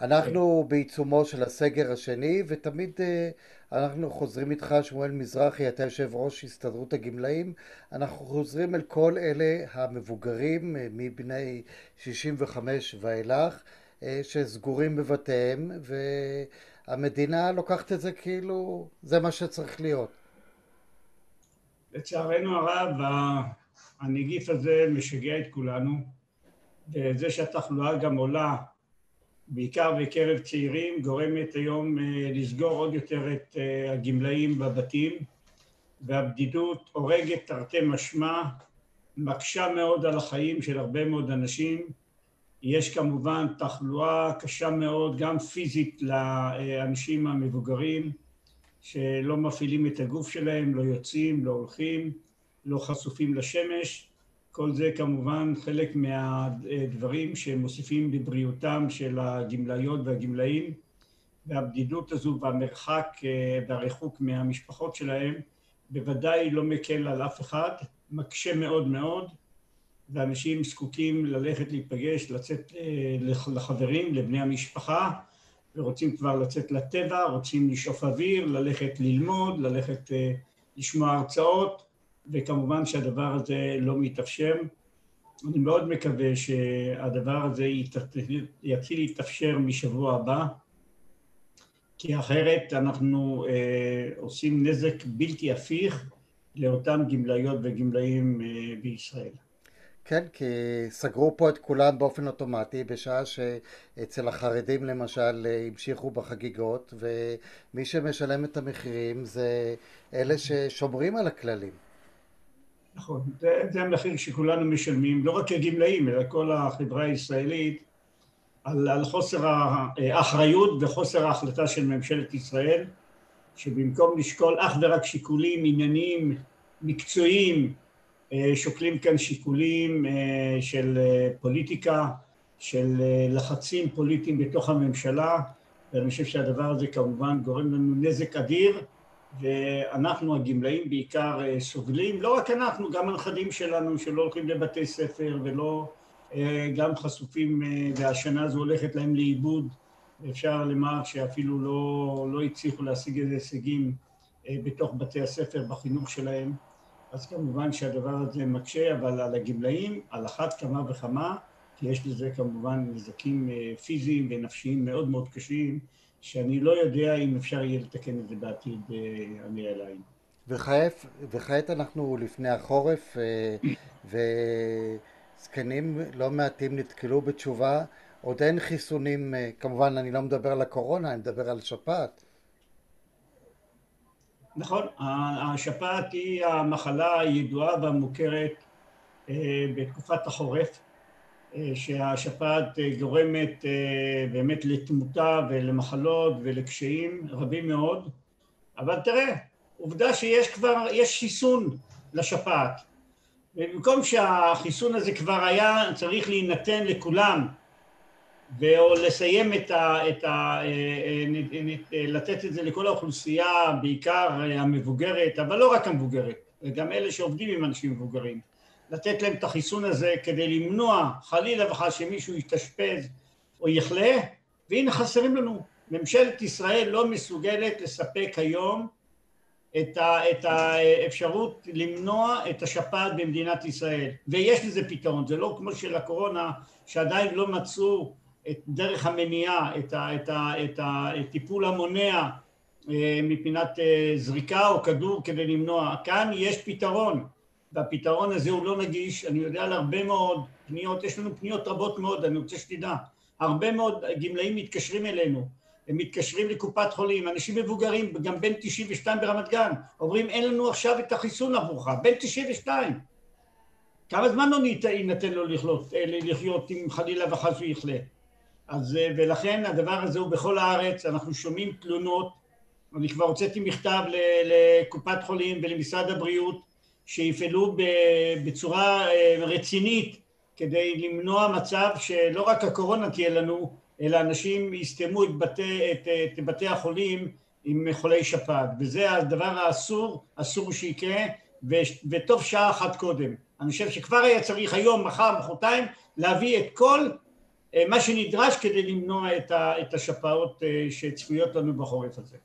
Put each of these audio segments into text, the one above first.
אנחנו בעיצומו של הסגר השני, ותמיד אה, אנחנו חוזרים איתך, שמואל מזרחי, אתה יושב ראש הסתדרות הגמלאים, אנחנו חוזרים אל כל אלה המבוגרים אה, מבני 65 ואילך, אה, שסגורים בבתיהם, והמדינה לוקחת את זה כאילו זה מה שצריך להיות. לצערנו הרב, הנגיף הזה משגע את כולנו, וזה שהתחלואה גם עולה בעיקר בקרב צעירים, גורמת היום אה, לסגור עוד יותר את אה, הגמלאים בבתים והבדידות הורגת תרתי משמע, מקשה מאוד על החיים של הרבה מאוד אנשים. יש כמובן תחלואה קשה מאוד, גם פיזית לאנשים המבוגרים, שלא מפעילים את הגוף שלהם, לא יוצאים, לא הולכים, לא חשופים לשמש. כל זה כמובן חלק מהדברים שמוסיפים לבריאותם של הגמלאיות והגמלאים והבדידות הזו והמרחק אה, והריחוק מהמשפחות שלהם בוודאי לא מקל על אף אחד, מקשה מאוד מאוד ואנשים זקוקים ללכת להיפגש, לצאת אה, לחברים, לבני המשפחה ורוצים כבר לצאת לטבע, רוצים לשאוף אוויר, ללכת ללמוד, ללכת אה, לשמוע הרצאות וכמובן שהדבר הזה לא מתאפשר. אני מאוד מקווה שהדבר הזה יתחיל להתאפשר משבוע הבא, כי אחרת אנחנו אה, עושים נזק בלתי הפיך לאותם גמלאיות וגמלאים אה, בישראל. כן, כי סגרו פה את כולם באופן אוטומטי, בשעה שאצל החרדים למשל אה, המשיכו בחגיגות, ומי שמשלם את המחירים זה אלה ששומרים על הכללים. נכון, זה, זה המחיר שכולנו משלמים, לא רק הגמלאים, אלא כל החברה הישראלית, על, על חוסר האחריות וחוסר ההחלטה של ממשלת ישראל, שבמקום לשקול אך ורק שיקולים ענייניים, מקצועיים, אה, שוקלים כאן שיקולים אה, של אה, פוליטיקה, של לחצים פוליטיים בתוך הממשלה, ואני חושב שהדבר הזה כמובן גורם לנו נזק אדיר ואנחנו הגמלאים בעיקר אה, סובלים, לא רק אנחנו, גם הנכדים שלנו שלא הולכים לבתי ספר ולא אה, גם חשופים, אה, והשנה הזו הולכת להם לאיבוד, אפשר לומר שאפילו לא, לא הצליחו להשיג איזה הישגים בתוך בתי הספר בחינוך שלהם, אז כמובן שהדבר הזה מקשה, אבל על הגמלאים על אחת כמה וכמה, כי יש לזה כמובן נזקים פיזיים ונפשיים מאוד מאוד קשים שאני לא יודע אם אפשר יהיה לתקן את זה בעתיד הנראה אה. וכעת, וכעת אנחנו לפני החורף אה, וזקנים לא מעטים נתקלו בתשובה עוד אין חיסונים, אה, כמובן אני לא מדבר על הקורונה, אני מדבר על שפעת. נכון, השפעת היא המחלה הידועה והמוכרת בתקופת החורף שהשפעת אה, גורמת אה, באמת לתמותה ולמחלות ולקשיים רבים מאוד, אבל תראה, עובדה שיש כבר, יש חיסון לשפעת, ובמקום שהחיסון הזה כבר היה צריך להינתן לכולם או לסיים את ה... את ה אה, לתת את זה לכל האוכלוסייה, בעיקר המבוגרת, אבל לא רק המבוגרת, גם אלה שעובדים עם אנשים מבוגרים. לתת להם את החיסון הזה כדי למנוע חלילה וחס שמישהו יתאשפז או יחלה, והנה חסרים לנו. ממשלת ישראל לא מסוגלת לספק היום את, ה, את האפשרות למנוע את השפעת במדינת ישראל, ויש לזה פתרון, זה לא כמו של הקורונה שעדיין לא מצאו את דרך המניעה, את, ה, את, ה, את הטיפול המונע אה, מפינת אה, זריקה או כדור כדי למנוע, כאן יש פתרון והפתרון הזה הוא לא נגיש, אני יודע על הרבה מאוד פניות, יש לנו פניות רבות מאוד, אני רוצה שתדע, הרבה מאוד גמלאים מתקשרים אלינו, הם מתקשרים לקופת חולים, אנשים מבוגרים, גם בן 92 ברמת גן, אומרים אין לנו עכשיו את החיסון עבורך, בן 92, כמה זמן לא יינתן לו לחיות, אה, לחיות אם חלילה וחס הוא יחלה? אז אה, ולכן הדבר הזה הוא בכל הארץ, אנחנו שומעים תלונות, אני כבר הוצאתי מכתב לקופת חולים ולמשרד הבריאות שיפעלו בצורה אה, רצינית כדי למנוע מצב שלא רק הקורונה תהיה לנו, אלא אנשים יסתמו את בתי, את, את בתי החולים עם חולי שפעת, וזה הדבר האסור, אסור שיקרה, וטוב שעה אחת קודם. אני חושב שכבר היה צריך היום, מחר, מחרתיים, להביא את כל מה שנדרש כדי למנוע את השפעות שצפויות לנו בחורף הזה.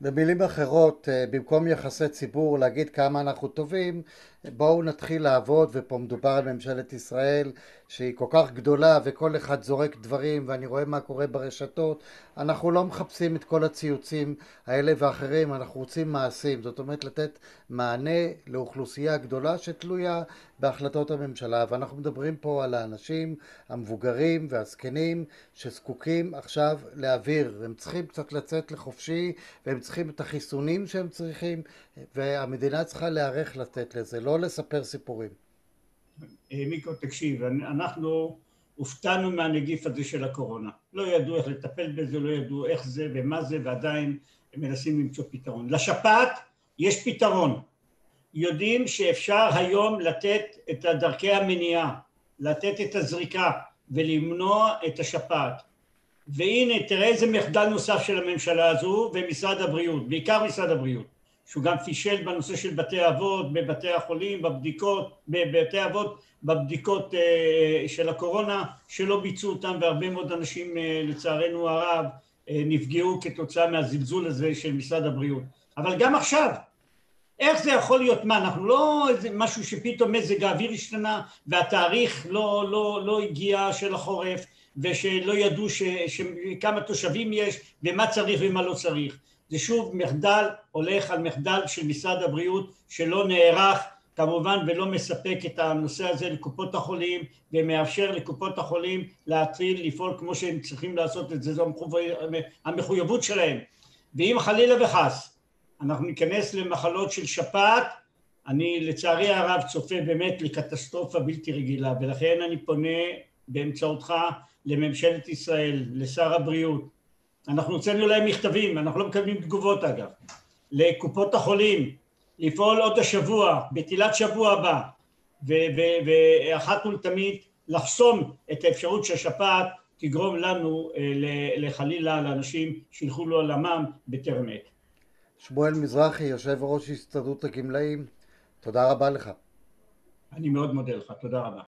במילים אחרות, במקום יחסי ציבור להגיד כמה אנחנו טובים, בואו נתחיל לעבוד, ופה מדובר על ממשלת ישראל שהיא כל כך גדולה וכל אחד זורק דברים ואני רואה מה קורה ברשתות, אנחנו לא מחפשים את כל הציוצים האלה ואחרים, אנחנו רוצים מעשים, זאת אומרת לתת מענה לאוכלוסייה גדולה שתלויה בהחלטות הממשלה. ואנחנו מדברים פה על האנשים המבוגרים והזקנים שזקוקים עכשיו לאוויר, הם צריכים קצת לצאת לחופשי והם צריכים את החיסונים שהם צריכים והמדינה צריכה להיערך לתת לזה, לא לספר סיפורים. מיקו, תקשיב, אנחנו הופתענו מהנגיף הזה של הקורונה. לא ידעו איך לטפל בזה, לא ידעו איך זה ומה זה, ועדיין הם מנסים למצוא פתרון. לשפעת יש פתרון. יודעים שאפשר היום לתת את דרכי המניעה, לתת את הזריקה ולמנוע את השפעת. והנה, תראה איזה מחדל נוסף של הממשלה הזו ומשרד הבריאות, בעיקר משרד הבריאות. שהוא גם פישל בנושא של בתי אבות, בבתי החולים, בבדיקות, בבתי אבות, בבדיקות של הקורונה, שלא ביצעו אותם, והרבה מאוד אנשים לצערנו הרב נפגעו כתוצאה מהזלזול הזה של משרד הבריאות. אבל גם עכשיו, איך זה יכול להיות? מה, אנחנו לא איזה משהו שפתאום מזג האוויר השתנה והתאריך לא, לא, לא הגיע של החורף ושלא ידעו ש, כמה תושבים יש ומה צריך ומה לא צריך. זה שוב מחדל, הולך על מחדל של משרד הבריאות שלא נערך כמובן ולא מספק את הנושא הזה לקופות החולים ומאפשר לקופות החולים להתחיל לפעול כמו שהם צריכים לעשות את זה, זו המחויבות שלהם. ואם חלילה וחס אנחנו ניכנס למחלות של שפעת אני לצערי הרב צופה באמת לקטסטרופה בלתי רגילה. ולכן אני פונה באמצעותך לממשלת ישראל, לשר הבריאות אנחנו הוצאנו להם מכתבים, אנחנו לא מקבלים תגובות אגב, לקופות החולים, לפעול עוד השבוע, בתחילת שבוע הבא, ואחת ולתמיד לחסום את האפשרות שהשפעת תגרום לנו לחלילה לאנשים שילכו לעולמם בטרם עת. שמואל מזרחי, יושב ראש הסתדרות הגמלאים, תודה רבה לך. אני מאוד מודה לך, תודה רבה.